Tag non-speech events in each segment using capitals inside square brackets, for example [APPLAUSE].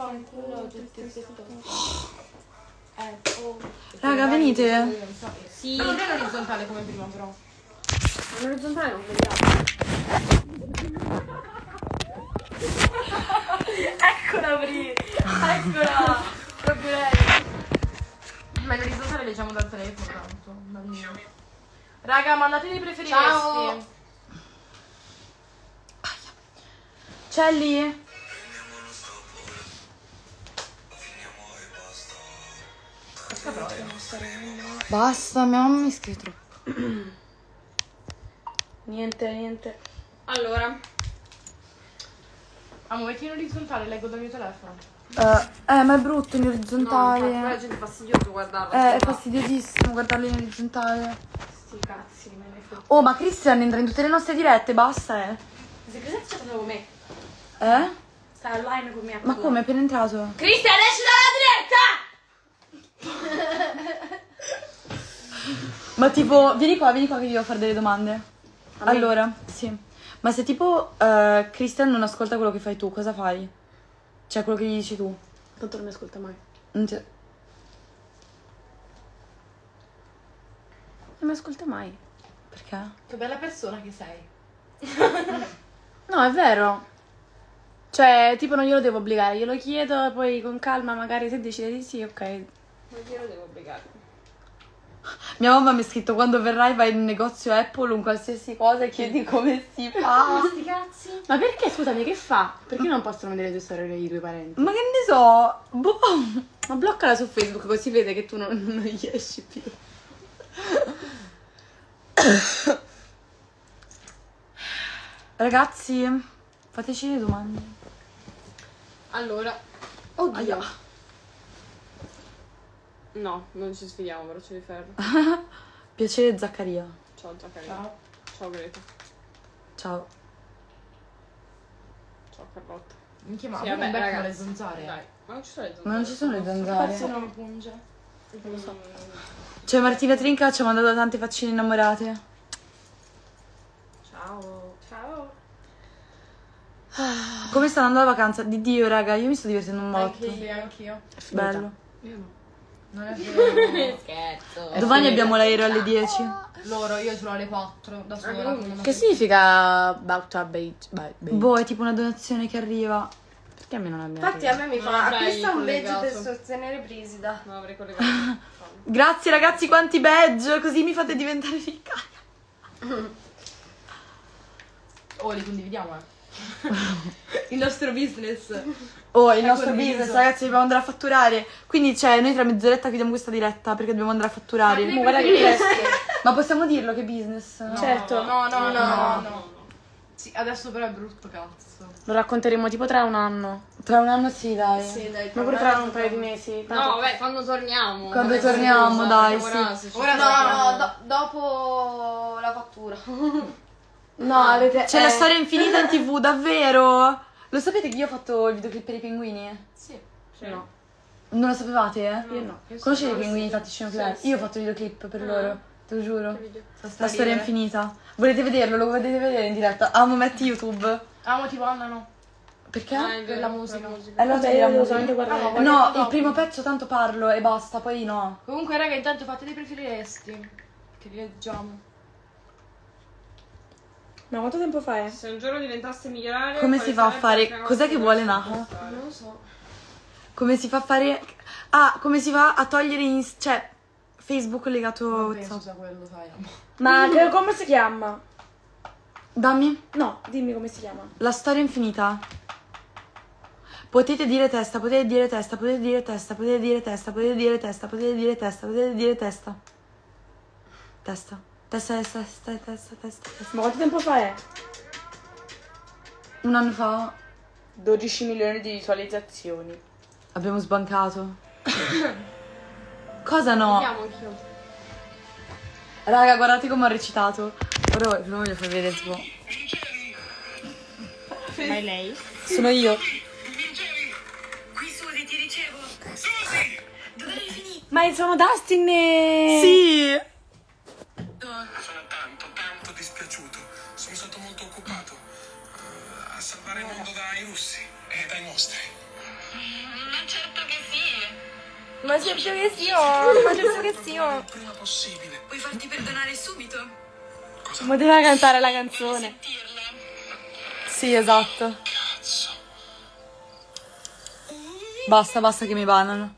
fanculo tutti. Raga, venite. Sì. Non è orizzontale come prima, però. In orizzontale non vediamo. [LAUGHS] Eccola, Bri. Eccola. Proprio lei. Ma in orizzontale leggiamo dal telefono tanto. Raga, mandate dei preferiresti. Ciao. C'è lì? Basta, mia mamma mi scrive troppo. Niente, niente. Allora. Amo, metti in orizzontale, leggo dal mio telefono. Eh, eh, ma è brutto in No, orizzontale. infatti, la gente è fastidioso guardarlo. eh, è fastidiosissimo guardarlo in orizzontale. Sti cazzi, me ne frega. Oh, ma Christian entra in tutte le nostre dirette, basta, eh. Se Cristian c'è stato con me. Eh? Sta online con me. Ma come, è appena entrato? Cristian, esci dalla Ma tipo, vieni qua, vieni qua che ti devo fare delle domande. Allora, sì. Ma se tipo eh, Christian non ascolta quello che fai tu, cosa fai? Cioè quello che gli dici tu. Tanto non mi ascolta mai. Non, ti- Non mi ascolta mai. Perché? Che bella persona che sei. [LAUGHS] No, è vero. Cioè, tipo non glielo devo obbligare, glielo chiedo e poi con calma magari se decide di sì, ok. Non glielo devo obbligare. Mia mamma mi ha scritto quando verrai vai in un negozio Apple, un qualsiasi cosa e chiedi come si fa. sti cazzi? Ma perché, scusami, che fa? Perché non possono vedere le tue storie i tuoi parenti? Ma che ne so? Boh. Ma bloccala su Facebook così vede che tu non, non gli esci più. Ragazzi, fateci le domande. Allora. Oddio. No, non ci sfidiamo, braccio di ferro. [LAUGHS] Piacere Zaccaria. Ciao Zaccaria. Ciao. Ciao Greta. Ciao. Ciao Carlotta. Minchia, ma Sì, non vabbè, beccano le zanzare. Dai, ma non ci sono le zanzare. Ma non ci sono le zanzare. Forse non punge. Non lo so. Cioè Martina Trinca ci ha mandato tante faccine innamorate. Ciao. Ciao. Come sta andando la vacanza? Di Dio, raga, io mi sto divertendo un botto. Anche io, anch'io. Bello. Io no. Non è [LAUGHS] vero. Scherzo. Domani abbiamo l'aereo alle 10. Loro, io ce l'ho alle 4. Da sola. ho Che significa about to beige? Boh, è tipo una donazione che arriva. Perché a me non abbiamo Infatti a me mi fa acquista un badge collegato. per sostenere Brisida. Non avrei collegato. [LAUGHS] Grazie ragazzi, quanti badge, così mi fate diventare ricca. Oh, li condividiamo, eh. [LAUGHS] Il nostro business. Oh, il nostro condiviso. business, ragazzi, dobbiamo andare a fatturare. Quindi, cioè, noi tra mezz'oretta chiudiamo questa diretta perché dobbiamo andare a fatturare. Ma guarda che presto. Ma possiamo dirlo che business? No, Certo. No, no, no, no. No. no. Sì, adesso però è brutto, cazzo. Lo racconteremo tipo tra un anno. Tra un anno sì, dai. Sì, dai, Ma pure tra un paio di mesi. No, vabbè, quando torniamo. Quando Vabbè, torniamo, dai, ora sì. Ora No, no, do- dopo la fattura. No, [LAUGHS] avete... C'è eh, la storia infinita in tv, davvero? Lo sapete che io ho fatto il videoclip per i pinguini? Sì. No. Non lo sapevate, eh? Io no. Conoscete i pinguini fatti scenografia? Io ho fatto il videoclip per loro, te lo giuro. La storia infinita. Volete vederlo? Lo potete vedere in diretta? Amo, metti YouTube. Amo tipo Anna no. Perché? Ah, è Per la musica. Eh, la devo musica. solamente guardare. Ah, no, No, il dopo. primo pezzo tanto parlo e basta, poi no. Comunque, raga, intanto fate dei preferiresti. Che li leggiamo. Ma quanto tempo fa è? Se un giorno diventasse migliorare. Come si fa a fare- cos'è che vuole Naha? Non lo so. Come si fa a fare... Ah, come si fa a togliere... in- cioè, Facebook legato a Non penso WhatsApp. sia quello, sai. Ma che- come si chiama? Dammi. No, dimmi come si chiama. La storia infinita. Potete dire testa, potete dire testa, potete dire testa, potete dire testa, potete dire testa, potete dire testa, potete dire testa. Testa. Testa, testa, testa, testa, testa, testa. Ma quanto tempo fa è? Un anno fa 12 milioni di visualizzazioni. abbiamo sbancato. [LAUGHS] Cosa no? Vediamo anch'io. Raga, guardate come ho recitato. Ora prima voglio far vedere tipo. Ma è lei? Sono io. Ma sono Dustin e... Sì! Occupato eh, a salvare il mondo dai russi e dai mostri. Ma certo che sì, oh, ma certo che sì. oh. Prima possibile. Puoi farti perdonare subito? Ma deve cantare la canzone. Sentirla? Sì, esatto. Cazzo. Basta, basta che mi banano.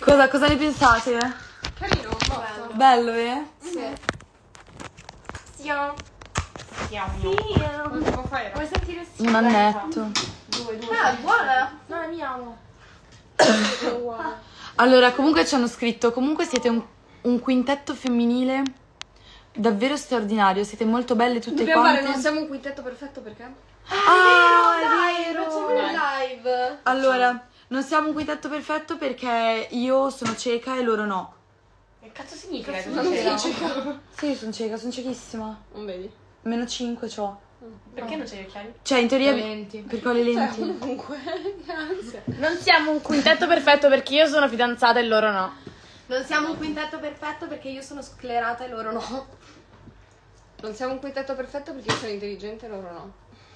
Cosa, cosa ne pensate? Carino, molto. Bello, eh? Siamo. Non si fare. Vuoi sentire sì? Un annetto. Ah, buona! No, la mia amo. [COUGHS] Allora, comunque ci hanno scritto, comunque siete un, un quintetto femminile davvero straordinario, siete molto belle tutte Dobbiamo fare, quante. non siamo un quintetto perfetto perché? Ah, è vero! facciamo un live! Allora, non siamo un quintetto perfetto perché io sono cieca e loro no. Che cazzo significa? che Non sei cieca. Sì, sono cieca, sono ciechissima. Non vedi? Meno 5 c'ho. Perché non c'hai gli occhiali? Cioè, in teoria... lenti. Perché ho le lenti. Comunque, [LAUGHS] che ansia. Non siamo un quintetto perfetto perché io sono fidanzata e loro no. Non siamo un quintetto perfetto perché io sono sclerata e loro no. Non siamo un quintetto perfetto perché io sono intelligente e loro no.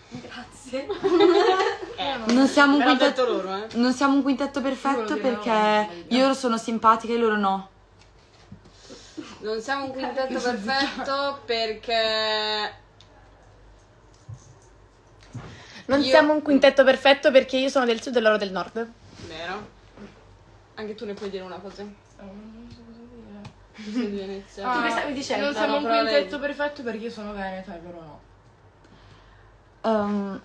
Grazie. [LAUGHS] Non siamo quintetto... loro, eh. Non siamo un quintetto perfetto perché io sono simpatica e loro no. Non siamo un quintetto perfetto perché... Non Io- siamo un quintetto perfetto perché io sono del sud e loro del nord. Vero? Anche tu ne puoi dire una cosa? Tu [LAUGHS] sei di Venezia. Ah, che stavi dicendo? Non siamo un però lei- quintetto perfetto perché io sono veneta e loro no. Ehm,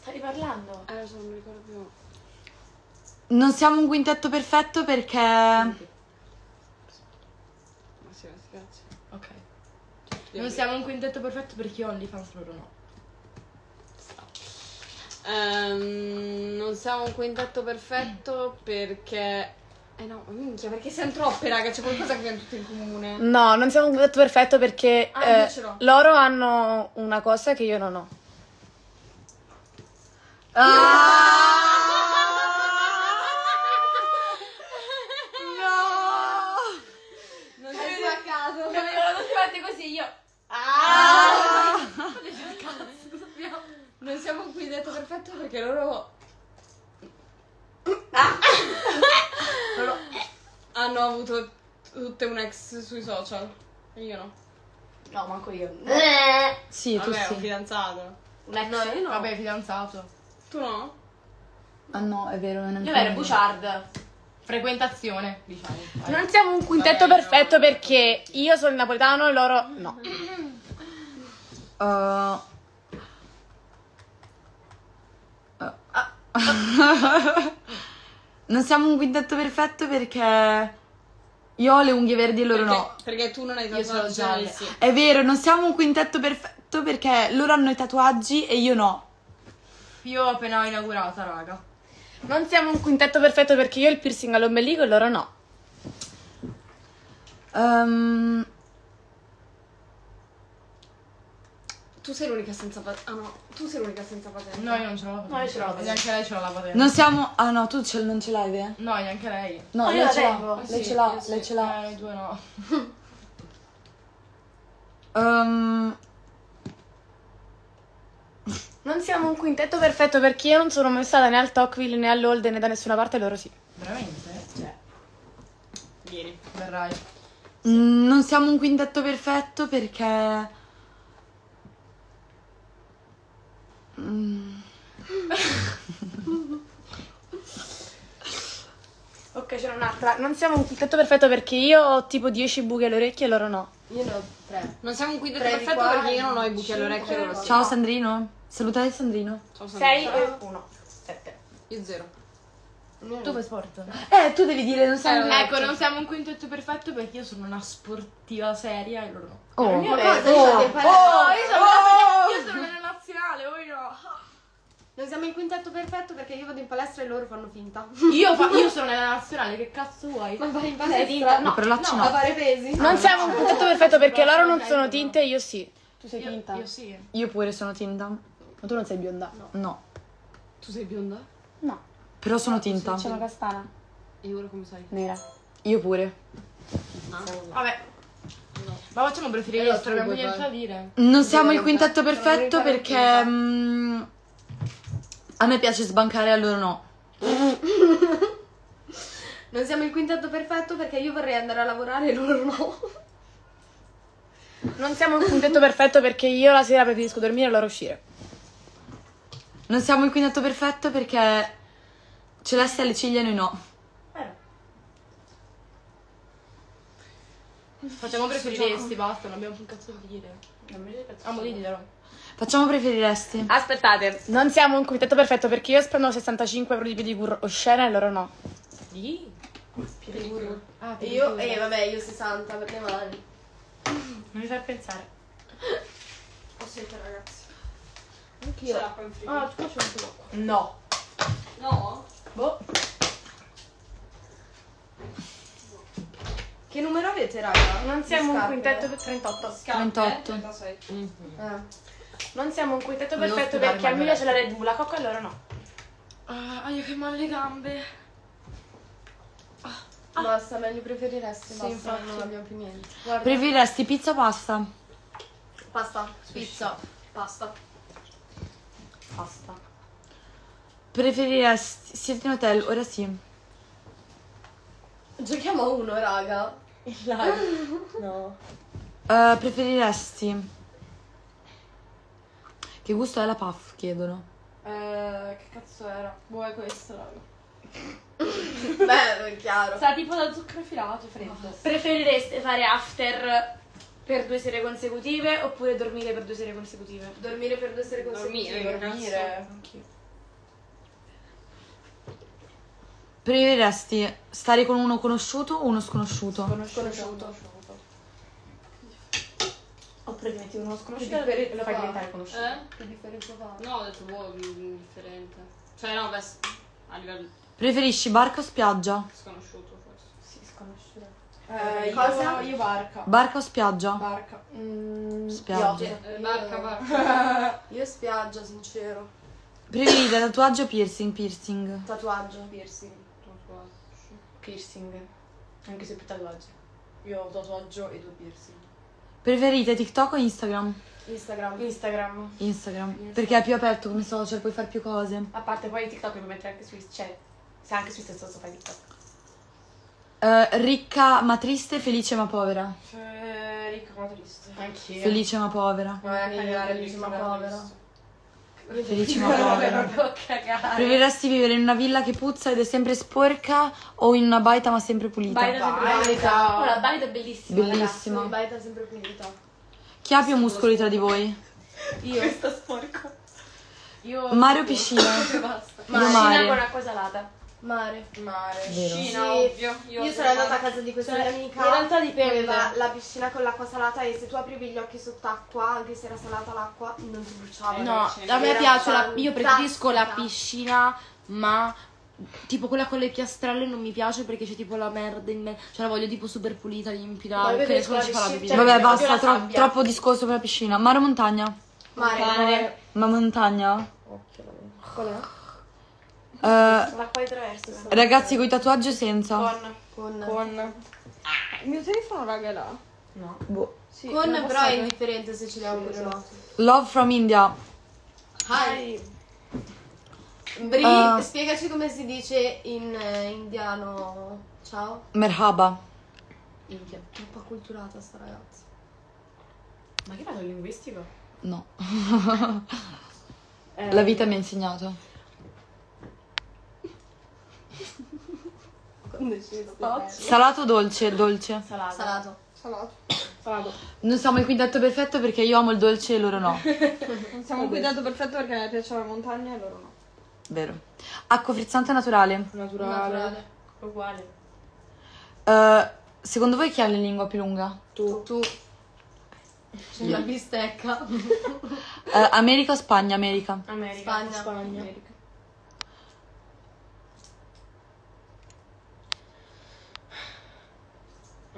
Stavi parlando? Eh, non mi ricordo più. non siamo un quintetto perfetto perché... Ma sì, grazie. Ok. Non siamo un quintetto perfetto perché io ho OnlyFans loro no. Ehm, non siamo un quintetto perfetto perché... Eh no, minchia, perché siamo troppe, raga, c'è qualcosa che abbiamo tutti in comune. No, non siamo un quintetto perfetto perché Ah, eh, io ce l'ho. loro hanno una cosa che io non ho. Non siamo a caso. tutti quanti così io. Non siamo un quintetto perfetto perché loro... loro hanno avuto tutte un ex sui social. E io no. No, manco io. Sì, tu Vabbè, un sì. fidanzato. Un ex? No, io no. Vabbè, fidanzato. Tu no? Ah no, è vero, non Io ero Bouchard. Frequentazione, diciamo. Non siamo un quintetto Vabbè, perfetto perché io sono napoletano e loro no. [CLEARS THROAT] Uh, [LAUGHS] non siamo un quintetto perfetto perché io ho le unghie verdi e loro Perché, no. perché tu non hai tatuaggi sì. È vero, non siamo un quintetto perfetto perché loro hanno i tatuaggi e io no. Io ho appena inaugurata, raga. Non siamo un quintetto perfetto perché io ho il piercing all'ombelico e loro no. Ehm, Tu sei l'unica senza patente. Ah no, tu sei l'unica senza patente. No, io non ce l'ho la patente. No, io ce l'ho la E Neanche lei ce l'ha la patente. non siamo... Ah no, tu ce- non ce l'hai, vero? No, neanche lei. No, io lei ce l'ha. Lei ce l'ha, lei ce l'ha. Eh, noi due no. Ehm, Non siamo un quintetto perfetto perché io non sono mai stata né al Tocqueville né all'Holden né da nessuna parte loro sì. Veramente? Cioè, Vieni. verrai. mm, non siamo un quintetto perfetto perché... Mm, [LAUGHS] Ok, c'era un'altra. Non siamo un quintetto perfetto perché io ho tipo 10 buche alle orecchie e loro no. Io ne ho tre. Non siamo un quintetto perfetto qua, perché io non ho i buchi alle orecchie e loro sì. Ciao Sandrino. Salutate Sandrino. Ciao, Sandra. 6 e 1. 7. Io zero. Tu fai sport? Eh, tu devi dire non siamo... Eh, Ecco, non siamo un quintetto perfetto perché io sono una sportiva seria e loro no. Oh. Ma cosa? Io sono in palestra. io sono, una, io sono nella nazionale, voi no. Non siamo in quintetto perfetto perché io vado in palestra e loro fanno finta. [LAUGHS] Io, fa- [LAUGHS] io sono nella nazionale, che cazzo vuoi? Ma vai in palestra? No, per lacci A no. fare pesi? Non siamo un quintetto perfetto perché loro non sono tinte e io sì. Tu sei Io, tinta? io sì. Io pure sono tinta. Ma tu non sei bionda? No. Tu sei bionda? No. Però sono tinta. Sono castana. E ora come sai? Nera. Io pure. Vabbè. Ma facciamo preferire Eh, io, non abbiamo niente da dire. Non siamo il quintetto perfetto perché... A me piace sbancare, a loro no. [LAUGHS] Non siamo il quintetto perfetto perché io vorrei andare a lavorare e loro no. [LAUGHS] Non siamo un quintetto perfetto perché io la sera preferisco dormire e loro uscire. Non siamo il quintetto perfetto perché Celeste ha le ciglia e noi no. Facciamo preferiresti, basta, non abbiamo più un cazzo da dire. Ah, ma diglielo. Facciamo preferiresti. Aspettate, non siamo un quintetto perfetto perché io spendo 65 euro di pedicure oscena e loro no. Di? Ah, E io, eh vabbè, io 60 per le mani. Non mi fai pensare. Ragazzi. C'è l'acqua in frigo. Ah, tu faccio un po' No. No? Boh. Che numero avete, raga? Non siamo un scarpe? quintetto per 38. 38. 36. Eh. Non siamo un quintetto Volevo perfetto perché a me ma piace la Red Bull, la Coca loro no. Ah, io che male le gambe. Basta, meglio preferiresti. Sì, basta, infatti. non abbiamo più niente. Preferiresti pizza o pasta? Pasta, pizza, pasta. Basta. Preferiresti... Siete in hotel? Ora sì. Giochiamo a uno, raga. [LAUGHS] No. Eh, preferiresti... Che gusto è la puff? Chiedono. Eh, che cazzo era? Boh, è questo, raga. [LAUGHS] Beh, è chiaro. Sa tipo da zucchero filato, freddo. Preferireste fare after per due sere consecutive oppure dormire per due sere consecutive? Dormire per due sere consecutive. Dormire, Dormire. Preferiresti stare con uno conosciuto o uno sconosciuto? Conosciuto. Oppure ti metti uno sconosciuto e lo fai fa? diventare conosciuto. Eh? Che differenza fa? No, ho detto boh, indifferente. Cioè no, beh, a livello Preferisci barca o spiaggia? sconosciuto forse. Sì, sconosciuto. Eh, Cosa? io, io barca. Barca o spiaggia? Barca. Mm, Spiaggia. Eh, barca, barca. [LAUGHS] Io spiaggia, sincero. Preferite tatuaggio o piercing? Piercing. Tatuaggio. Piercing. Piercing. Anche se più tatuaggi. Io ho tatuaggio e due piercing. Preferite TikTok o Instagram? Instagram. Instagram. Instagram. Perché è più aperto come social, puoi fare più cose. A parte poi TikTok puoi mettere anche su cioè se anche su stesso fai TikTok. Eh, ricca ma triste, felice ma povera. Eh, ricca ma triste. Anch'io. Felice ma povera. Vai a cagare felice ma povera. Lì. Felice ma povera. Preferiresti vivere in una villa che puzza ed è sempre sporca o in una baita ma sempre pulita? Baita sempre Baita. Oh, la baita è bellissima. Bellissima. Mi baita sempre pulita. Chi ha più muscoli tra di voi? Io. Questo sporco. Io. Mare o piscina? [LAUGHS] Basta. Io Io mare. con acqua salata. Mare. Mare. Vero. Piscina, Sì. ovvio. Io, Io, sono andata a casa di questa Cioè, mia amica. in realtà dipende. Aveva la piscina con l'acqua salata e se tu aprivi gli occhi sott'acqua, anche se era salata l'acqua, non ti bruciava. No, a me piace la, io preferisco la piscina, ma tipo quella con le piastrelle non mi piace perché c'è tipo la merda in me. Cioè la voglio tipo super pulita, limpida. Io che nessuno la ci fa la piscina- bibita. cioè, Vabbè, basta, la tro- troppo discorso per la piscina. Mare o montagna? Mare. Mare. Ma montagna? Qual è? Eh, L'acqua di traverso. sta. ragazzi con i tatuaggi senza? Con. Con, Con. Il mio telefono, raga, è là. Boh. Sì, con però è indifferente se ce l'hanno oppure no. Love from India. Hi. Bri, Ah. spiegaci come si dice in eh, indiano. Ciao. Merhaba. Minchia. Troppo acculturata sta ragazza. Ma che fatto il linguistico? No. Eh, [LAUGHS] La vita mi ha insegnato. Salato o dolce? Dolce. Salata. Salato. Salato. Non siamo il quintetto perfetto perché io amo il dolce e loro no. Non siamo un quintetto perfetto perché a me piace la montagna e loro no. Vero. Acqua frizzante o naturale? Naturale. Naturale. Uguale. Eh, secondo voi chi ha la lingua più lunga? Tu. Tu. C'è una bistecca. Eh, America o Spagna? America. America. Spagna. Spagna.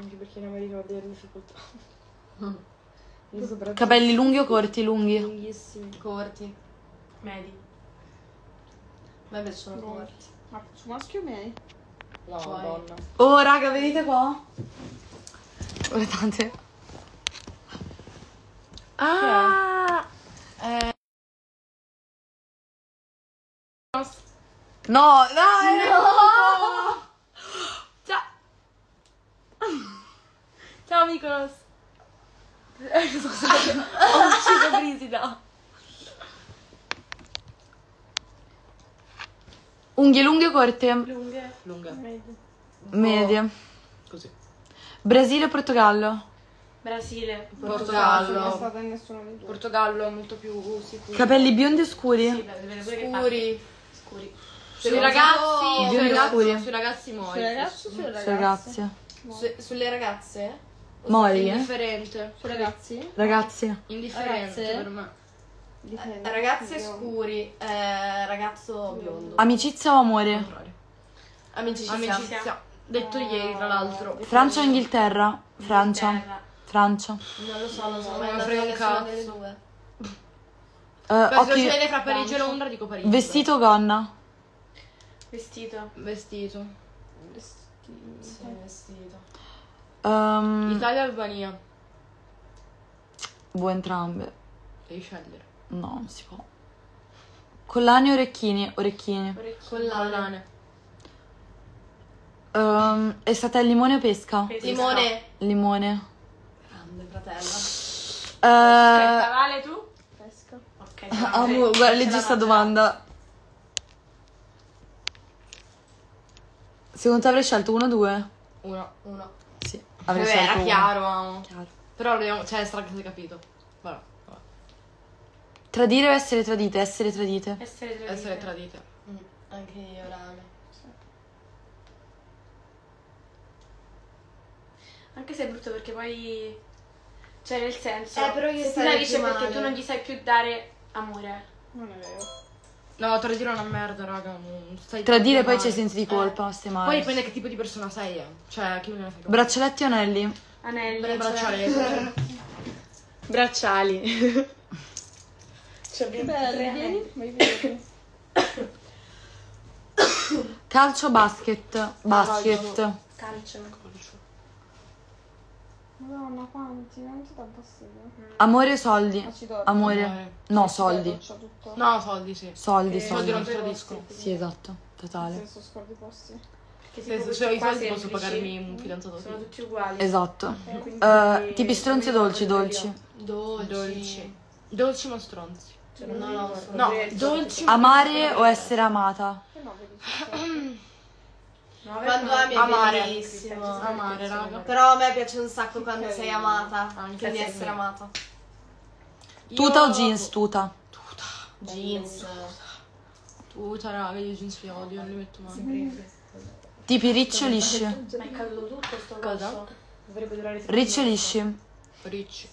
Anche perché in America va a avere difficoltà. [LAUGHS] Soprattutto Capelli lunghi o corti? Lunghi. lunghissimi. Corti. Medi. A me piacciono corti. Ma su maschio o miei? No, Poi. donna. Oh, raga, venite qua. Guardate. Ah! Eh, No, dai! Ciao. Eh, [LAUGHS] scusate, ho ucciso Brisida. Unghie lunghe o corte? Lunghe. Lunga. Medie. Così. Brasile o Portogallo? Brasile. Non è Portogallo. stata nessuno dei due. Portogallo è molto più sicuro. Capelli biondi o scuri? Sì, fa. Scuri. Scuri. Sui ragazzi, sui ragazzi, sui ragazzi mori. Sui ragazzi sulle ragazze? sulle ragazze? Mori, eh? Indifferente. Ragazzi? Ragazzi. Indifferente Ragazze? per me. Dipende. Ragazze scuri, eh, ragazzo biondo. Amicizia o amore? Contrario. Amicizia. Amicizia. Detto ieri, tra l'altro. Francia o Inghilterra? Francia. Terra. Francia. Non lo so, non so, Non me ne andata frega un cazzo. delle due. Eh, Perché se occhi- si vede fra Parigi e Londra dico Parigi. Vestito o gonna? Vestito. Vestito. Sì, vestito. Ehm, Italia e Albania. vuoi entrambe? Devi scegliere. No, non si può. Collane o orecchini? Orecchini. Collane. Ehm, estate al limone o pesca? Pesca. Limone. Limone. Grande fratello. Aspetta, Eh, Vale tu? Pesca. Ok. ah, mu- guarda, leggi sta domanda. Secondo te avrei scelto uno o due? Uno. Uno. Sì, avrei Vabbè, scelto era chiaro, amo. Chiaro. Però abbiamo, cioè, stra che si è capito. Vabbè, vabbè. Tradire o essere tradite? Essere tradite. Essere tradite. Essere tradite. Mm, Anche io, rame. Anche se è brutto perché poi... Cioè nel senso... Eh, però io se ti tradisce perché tu non gli sai più dare amore. Non è vero. No, tradire è una merda, raga. non stai Tradire poi male. c'è senso di colpa, non stai Poi male. dipende che tipo di persona sei, eh. Cioè, chi me ne frega. Braccialetti o anelli? Anelli. Bracciale. [LAUGHS] Bracciali. Belli, vieni. Vai vedi. Calcio o basket? Basket. Calcio. Madonna, quanti? Non ti dà fastidio. Amore o soldi? Ma ci. Amore. Amore. No, Sì, soldi. c'ho tutto. No, soldi, sì. Soldi, I soldi non soldi. tradiscono. Sì, esatto. Totale. Senso scordi posti. Che Se, tipo se ho i qua soldi posso semplici, pagarmi un fidanzato. Sono sì. tutti uguali. Esatto. Quindi- Eh, tipi stronzi o dolci? Dolci. Dolci. Dolci. Dolci ma stronzi. Cioè, No, no, No, dolci ma Amare o essere amata? No, vedi. [CLEARS THROAT] No, Quando ami è Amare. bellissimo. Amare, raga. Però a me piace un sacco quando sei amata. Anche Quindi se essere sì. amata. Tuta Io- o jeans? Tuta. Jeans. Tuta, raga, io jeans li odio, non li metto mai. Tipi ricci o lisci? Ma è caduto tutto sto Cosa? Dovrebbe durare tre Ricci o lisci? Ricci.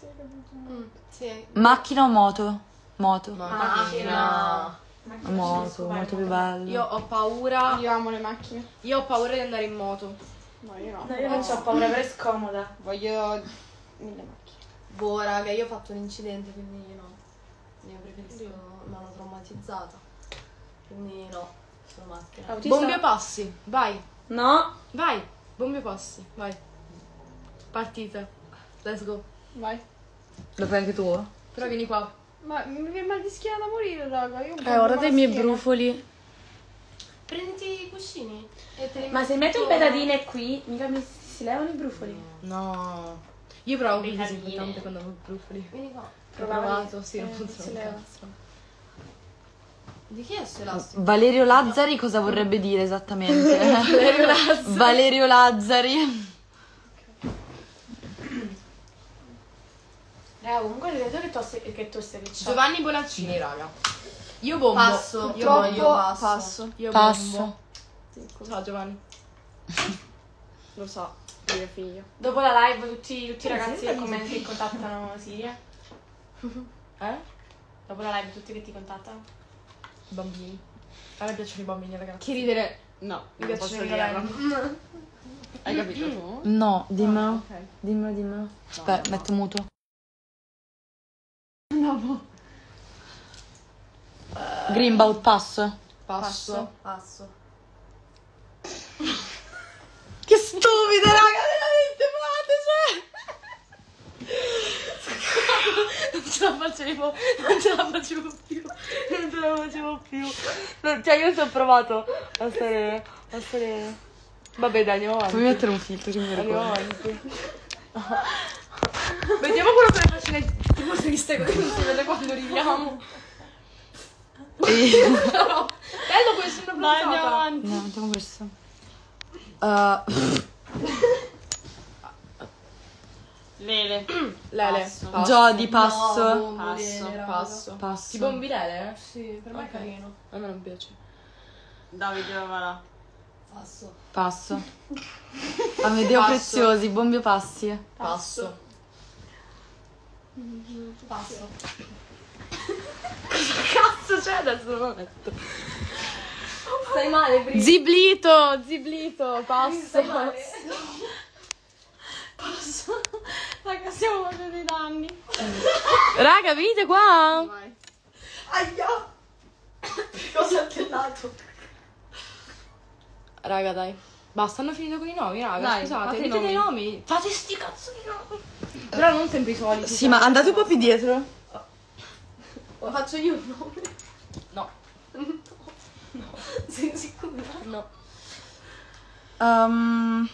Mm, sì. Macchina o moto? Moto. Macchina. Moto, molto più bello. Io ho paura. Io amo le macchine. Io ho paura di andare in moto. No, io no. No, io non ho paura, però è scomoda. Voglio mille macchine. Boh, raga, io ho fatto un incidente, quindi no. Io preferisco. Mi hanno traumatizzata. Quindi no, sono macchina. Autista? Bombi passi? Vai, No. vai. Bombi passi? Vai. Partite. Let's go. Vai. Lo fai anche tu? Però vieni qua. Ma mi viene mal di schiena da morire, raga. Io Eh, guardate i miei brufoli. Prenditi i cuscini e te li Ma se metto un pedadine qui, mica mi si levano i brufoli. No. Io provo Brigadine. disinfettante quando avevo brufoli. Vieni qua. Ho Provavo. provato, sì, non Eh, funziona un leva. cazzo. Di chi è questo elastico? Valerio Lazzari cosa vorrebbe dire esattamente? [LAUGHS] Valerio Lazzari. Valerio Lazzari. Eh, comunque vedo che tosse che tosse che c'ho. Giovanni Bonaccini, raga. Io bombo. Passo. Io Troppo voglio passo. passo. Io Passo. bombo. Ciao Giovanni. [LAUGHS] Lo so, mio figlio. Dopo la live tutti, tutti i ragazzi che, comment- che contattano Siria. [LAUGHS] Eh? Dopo la live tutti che ti contattano. Bambini. A me piacciono i bambini, ragazzi. Che ridere. No, Mi piacciono i ragazzi. [LAUGHS] Hai capito tu? No, dimmelo. Ok. Dimmelo, dimmelo. Aspetta, metto muto. Greenbout passo. Passo. Passo. Che stupida, raga, veramente fate, cioè. Non ce la facevo. Non ce la facevo più. Non ce la facevo più. No, cioè, io ci ho provato a stare. a stare. Vabbè, dai, andiamo avanti. Fammi mettere un filtro che mi Andiamo ricordo. avanti. Vediamo quello che facine tipo triste così non si vede quando ridiamo. [LAUGHS] Bello questo una Dai, andiamo avanti. No, mettiamo questo. Uh, Lele. Lele. Passo. Passo. Jody, passo. No, Passo, Lele. Passo. Passo. Ti bombi Lele? Sì, per me è carino. A me non piace. Davide va là. Passo. Passo. Amedeo Passo. Preziosi, bombio passi. Passo. Passo. Cazzo c'è adesso non lo metto. Stai male, Bri. Ziblito, ziblito, passo. Male. Raga, stiamo facendo dei danni. Raga, venite qua. Vai. Aia! Cosa ha tellato? Raga, dai. Basta, hanno finito con i nomi, raga. Dai, Scusate, fate i nomi. Fate sti cazzo di nomi. Però non sempre i soliti. Sì, ma andate un po' più dietro. Lo faccio io un nome? No, Sei sicura? no. Um,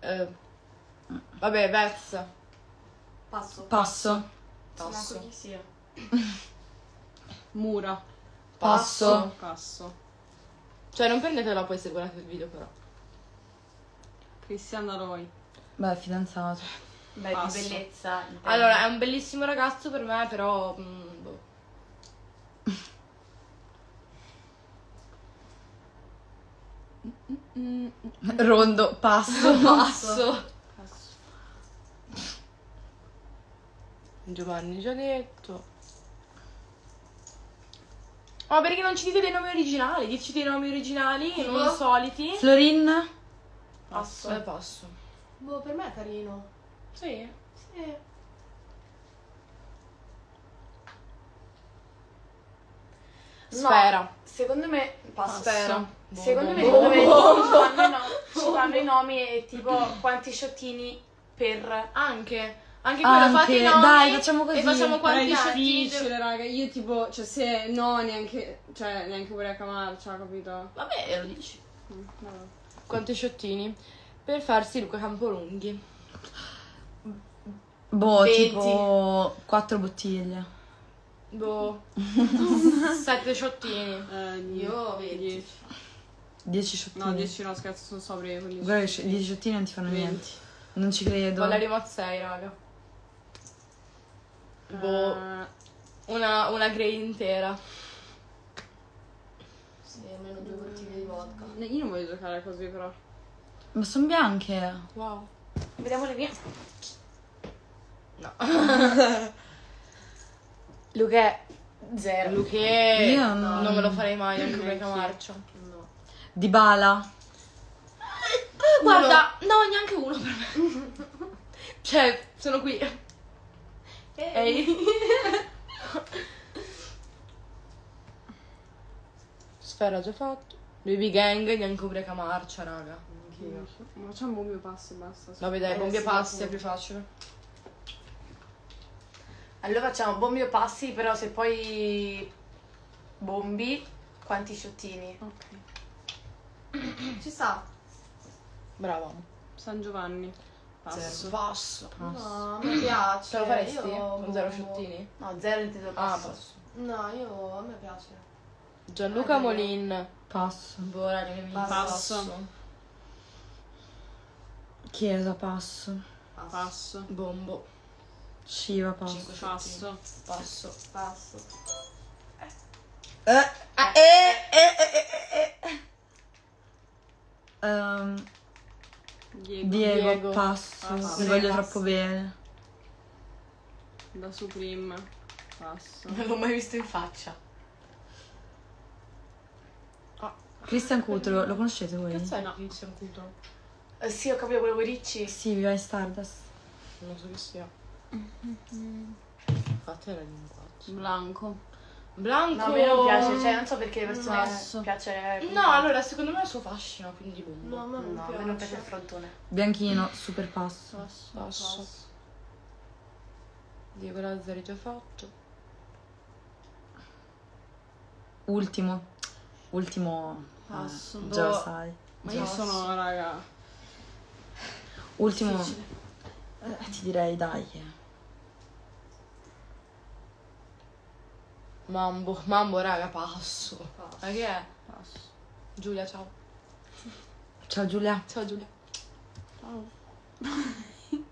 Eh, vabbè, Vez. Passo. passo. Passo. chi sia. [COUGHS] Mura. Passo. Passo. Cioè, non prendetela poi se guardate il video, però. Cristian Roy. Beh, fidanzato. Beh, Passo. di bellezza. intendo. Allora, è un bellissimo ragazzo per me, però. mm, boh. [LAUGHS] Rondo, [LAUGHS] passo. Passo. Giovanni, già detto. Ma perché non ci dite dei nomi originali? Dici dei nomi originali, non soliti. Florin. Passo. Eh, passo. Boh, per me è carino. Sì. Sì. Sfera. Secondo me. Passo. Sfera. Secondo me, Boh. secondo me ci fanno, i no- ci fanno i nomi e tipo quanti sciottini per. Anche. Anche quello, Anche. fate i nomi. Dai, facciamo così. E facciamo Però è quanti difficile, raga. Io tipo, cioè se no neanche, cioè neanche vorrei camarcia, capito? Vabbè, lo dici. Mm, vabbè. Quanti sciottini? Per farsi Luca Campolunghi. Boh, 20. tipo quattro bottiglie. Boh. [LAUGHS] Sette sciottini. Eh, Io venti. 10. Dieci sciottini. No, 10 no, scherzo, sono sobri. quindi Guarda che sì. sci- dieci sciottini non ti fanno 20. niente. Non ci credo. Valerio Mazzei, raga. Boh. Eh, Una, una grey intera. Sì, almeno due bottiglie di vodka. io non voglio giocare così però. Ma sono bianche. Wow. Vediamo le mie. No. [LAUGHS] Luca zero. Luché. Io non... no. me lo farei mai anche per camarcio. No. Di bala. Guarda, no, neanche uno per me. [LAUGHS] cioè, sono qui. Ehi. [LAUGHS] Sfera già fatto. Baby gang, neanche ubriaca marcia, raga. Ma facciamo un mio passo e basta. No, dai, Eh, bombi e sì, passi è più facile. Allora facciamo bombi o passi, però se poi bombi, quanti sciottini? Ok. Ci sta. Brava. San Giovanni. Passo. Passo. No, mi piace. Ce lo faresti? Io Con zero boh. sciottini? No, zero intendo Ah, passo. passo. No, io a me piace. Gianluca Molin. Passo. Che mi Passo. Chiesa, passo. Passo. Bombo. Shiva, passo. Passo. Passo. Passo. Eh, Ehm, Diego. Diego, Diego. passo. Passo. Mi voglio Passo. troppo bene. Da Supreme. Passo. Non l'ho mai visto in faccia. Cristian Cutolo, lo conoscete voi? Cazzo è Christian Cuto? Eh, sì, ho capito quello con ricci. Sì, viva in Stardust. Non so chi sia. Fate la lingua. Blanco. Blanco. No, a me non piace, cioè non so perché le persone Passo. piace. No, allora secondo me è il suo fascino, quindi bombo. No, a me non No, piace. A me non piace il frontone. Bianchino, super passo. Passo. Passo. Diego Lazzari già fatto. Ultimo. Ultimo. eh, Passo. già lo Boh. sai. Ma io sono, raga. Ultimo. eh, ti direi dai. Mambo, mambo, raga, passo. Ma che è? Passo. Giulia, ciao. Ciao Giulia. Ciao Giulia. Ciao. [LAUGHS]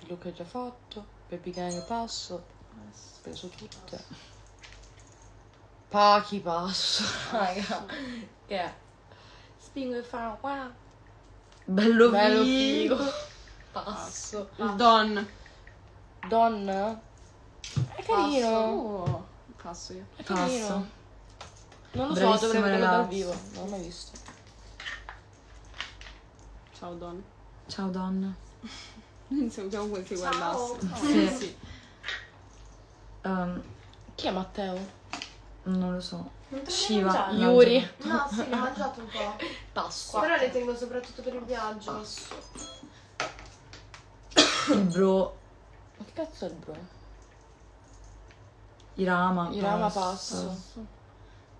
Luca è già fatto. Baby Gang passo. Preso tutte. Pachi passo, raga. [LAUGHS] Che è? Spingo e fa wow. Bello, Bello figo. figo. Passo. Il Don. Donna? È carino. Oh, passo io. È carino. Passo. Non lo so, Bravissimo dovrei vederlo dal vivo. Non l'ho mai visto. Ciao Don. Ciao donna. [LAUGHS] Noi salutiamo quel che Ciao. guardasse. Sì. Ehm, Chi è Matteo? Non lo so. Non Shiva. Yuri. No, sì, [LAUGHS] ho mangiato un po'. Passo. Però le tengo soprattutto per il viaggio. Il bro. Ma che cazzo è il bro? Irama. Irama passo. passo.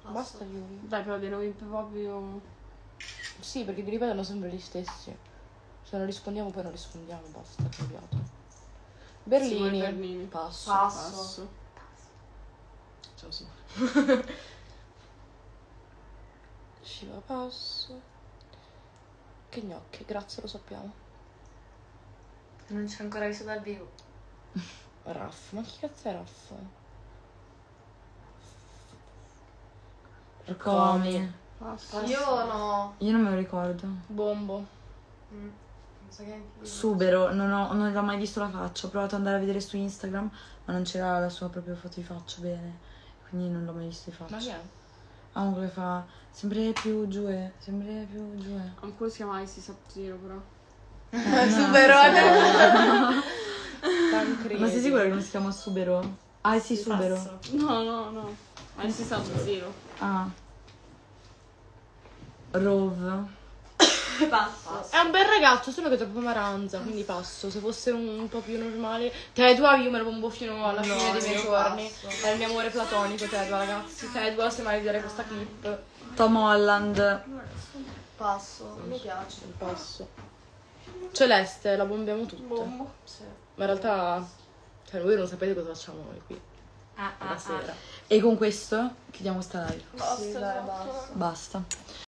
Basta Yuri. Dai, però dei nomi proprio... Sì, perché ti ripetono sempre gli stessi. Se non rispondiamo poi non rispondiamo, basta, cambiato. Berlini. Bernini. Passo. Passo. Passo. Ciao Simone. Shiva passo. Che gnocchi, grazie, lo sappiamo. Non ci ho ancora visto dal vivo. [LAUGHS] Raff, ma chi cazzo è Raff? Come? Passo. Io no. Io non me lo ricordo. Bombo. Mm. Subero, non, ho, non l'ho mai visto la faccia. Ho provato ad andare a vedere su Instagram, ma non c'era la sua propria foto di faccia bene. Quindi non l'ho mai visto di faccia. Ma chi è? Ah, quello che fa sempre più giù, eh, sempre più giù. eh. Ancora si chiama Isis [LAUGHS] Sub-Zero, però. Tancredi. [LAUGHS] Ma sei sicura che non si chiama Subero? Ah, sì, Subero. Passo. No, no, no. Isis Sub-Zero. Ah. Rove. Passo. È un bel ragazzo, solo che è troppo maranza, quindi passo. Se fosse un, un po' più normale. Tedua, io me lo bombo fino alla No, fine dei miei io giorni. passo. È il mio amore platonico, Tedua, ragazzi. Tedua, se mai vedere questa clip. Tom Holland. Passo. Mi piace. Passo. Celeste, la bombiamo tutte. Bombo. Sì. Ma in realtà. Cioè, voi non sapete cosa facciamo noi qui. Ah, La sera. E con questo chiudiamo sta live. Basta, dai, basta. Basta.